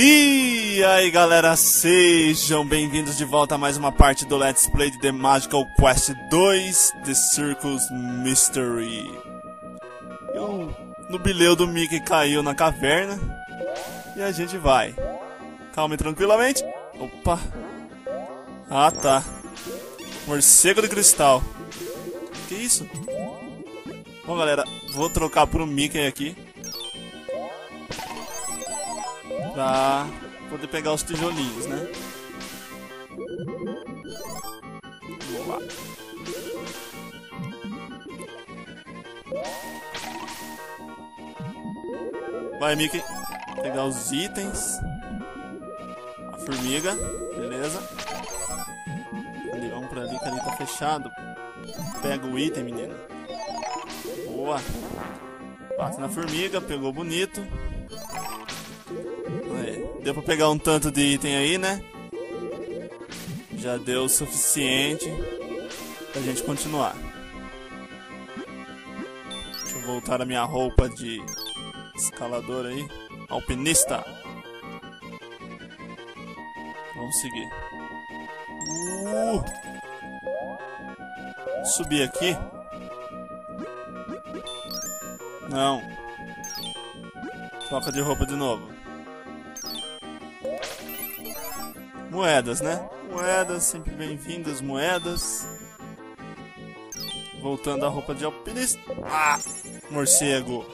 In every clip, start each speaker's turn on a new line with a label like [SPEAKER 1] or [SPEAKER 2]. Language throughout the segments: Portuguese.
[SPEAKER 1] E aí galera, sejam bem-vindos de volta a mais uma parte do Let's Play de The Magical Quest 2 The Circus Mystery. E o nubileu do Mickey caiu na caverna e a gente vai. Calma e tranquilamente. Opa. Ah tá. Morcego de cristal. Que isso? Bom galera, vou trocar pro Mickey aqui. Pra poder pegar os tijolinhos, né? Vamos lá. Vai, Mickey. Pegar os itens. A formiga. Beleza. Ali, vamos pra ali, que ali tá fechado. Pega o item, menino. Boa. Bate na formiga, pegou bonito. Deu pra pegar um tanto de item aí, né? Já deu o suficiente pra gente continuar. Deixa eu voltar a minha roupa de escalador aí. Alpinista. Vamos seguir. Uh! Subir aqui. Não. Troca de roupa de novo. Moedas, né? Moedas, sempre bem-vindas, moedas. Voltando à roupa de alpinista. Ah! Morcego.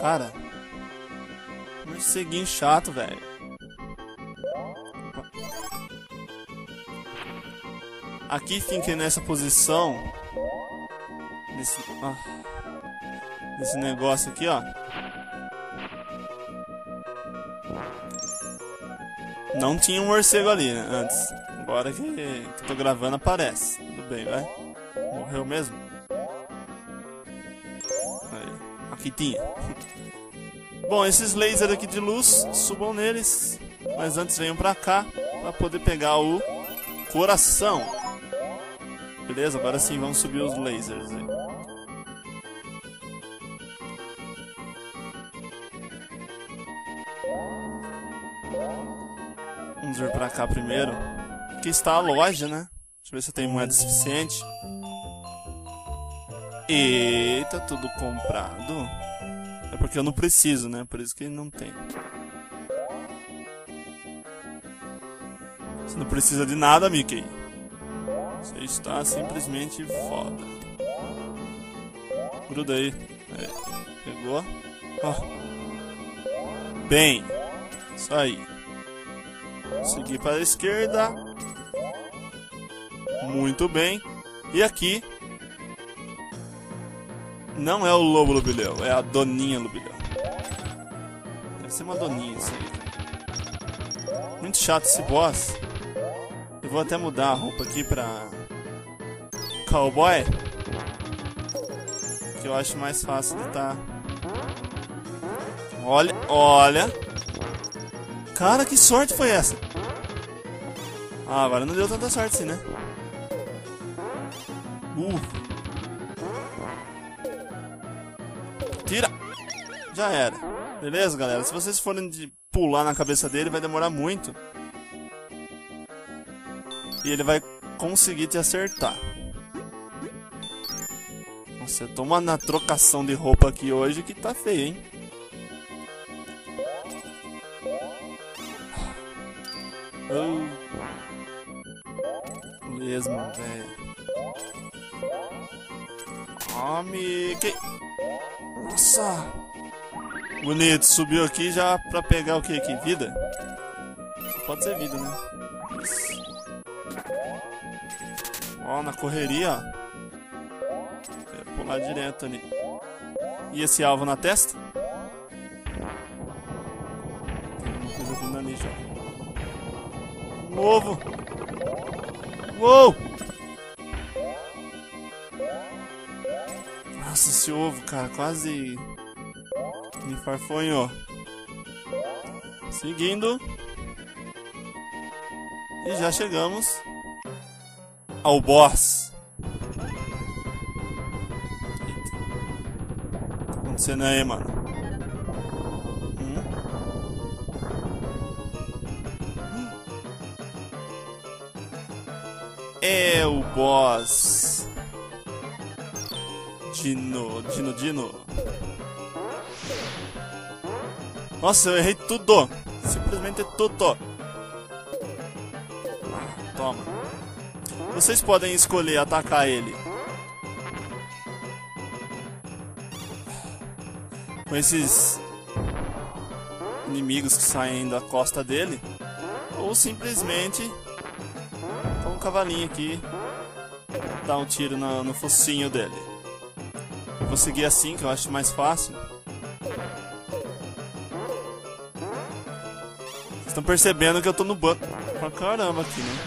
[SPEAKER 1] Cara. Morceguinho chato, velho. Aqui fiquem nessa posição. Nesse, ah, nesse negócio aqui, ó. Não tinha um morcego ali né, antes. Agora que, que tô gravando aparece. Tudo bem, vai. Morreu mesmo? Aí. Aqui tinha. Bom, esses lasers aqui de luz, subam neles. Mas antes venham pra cá pra poder pegar o coração. Beleza, agora sim vamos subir os lasers aí. Vamos vir pra cá primeiro. Aqui está a loja, né? Deixa eu ver se eu tenho moeda suficiente. Eita, tudo comprado. É porque eu não preciso, né? Por isso que não tem. Você não precisa de nada, Mickey. Você está simplesmente foda. Gruda aí. aí. Pegou. Oh. Bem. Isso aí. Seguir para a esquerda. Muito bem. E aqui. Não é o lobo lubilhão, é a doninha lubilhão. Deve ser uma doninha isso aí. Muito chato esse boss. Eu vou até mudar a roupa aqui pra cowboy. Que eu acho mais fácil de tá. Olha, olha. Cara, que sorte foi essa? Ah, agora não deu tanta sorte assim, né? Uh. Tira! Já era. Beleza, galera? Se vocês forem de pular na cabeça dele, vai demorar muito. E ele vai conseguir te acertar. Nossa, eu tô uma trocação de roupa aqui hoje que tá feio, hein? Oh. Mesmo, velho. Mickey. Nossa. Bonito, subiu aqui já pra pegar o que aqui? Vida? Pode ser vida, né? Ó, na correria, ó. Pular direto ali. E esse alvo na testa? Tem uma coisa ali já. Um ovo! Uou! Nossa, esse ovo, cara, quase me farfonhou. Seguindo. E já chegamos ao boss. Eita. Tá acontecendo aí, mano? Boss. Dino, Dino, Dino. Nossa, eu errei tudo. Simplesmente tudo. Toma. Vocês podem escolher atacar ele. Com esses inimigos que saem da costa dele. Ou simplesmente com um cavalinho aqui dar um tiro no, no focinho dele. Eu vou seguir assim que eu acho mais fácil. Estão percebendo que eu tô no banco pra caramba aqui, né?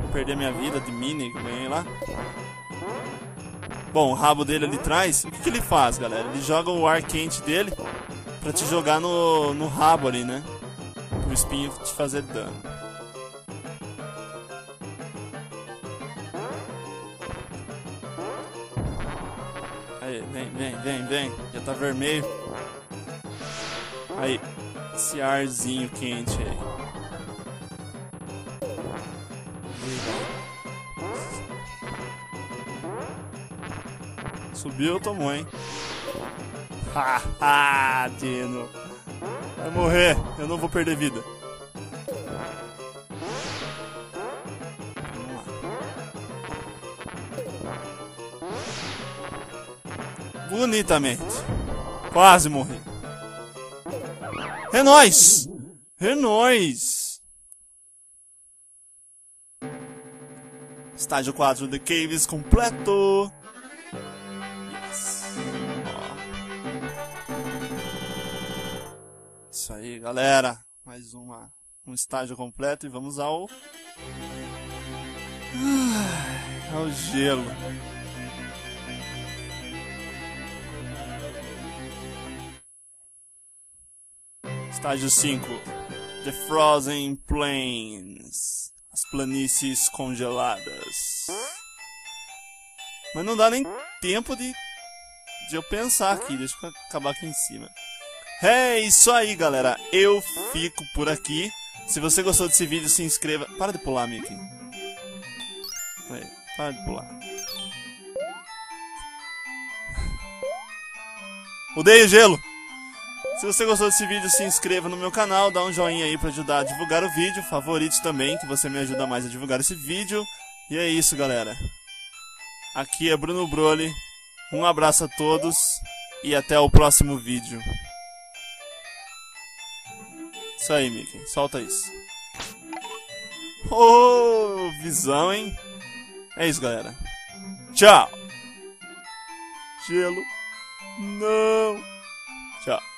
[SPEAKER 1] Vou perder minha vida de mini que ganhei lá. Bom, o rabo dele ali atrás, o que, que ele faz, galera? Ele joga o ar quente dele pra te jogar no, no rabo ali, né? Pro espinho te fazer dano. Vem, vem. Já tá vermelho. Aí, esse arzinho quente aí. Subiu, tomou, hein? Haha, Dino. Vai morrer, eu não vou perder vida. Bonitamente. Quase morri. É nóis! É nóis! Estágio 4 The Caves completo! Yes. Isso aí, galera. Mais uma, um estágio completo e vamos ao... ao gelo. Estágio 5 The Frozen Plains As planícies congeladas. Mas não dá nem tempo de, de eu pensar aqui. Deixa eu acabar aqui em cima. É isso aí, galera. Eu fico por aqui. Se você gostou desse vídeo, se inscreva. Para de pular, Mickey. Aí, para de pular. Odeio gelo! Se você gostou desse vídeo, se inscreva no meu canal, dá um joinha aí pra ajudar a divulgar o vídeo, favorite também, que você me ajuda mais a divulgar esse vídeo. E é isso, galera. Aqui é Bruno Broly. Um abraço a todos e até o próximo vídeo. Isso aí, Mickey. Solta isso. Oh, visão, hein? É isso, galera. Tchau. Gelo. Não. Tchau.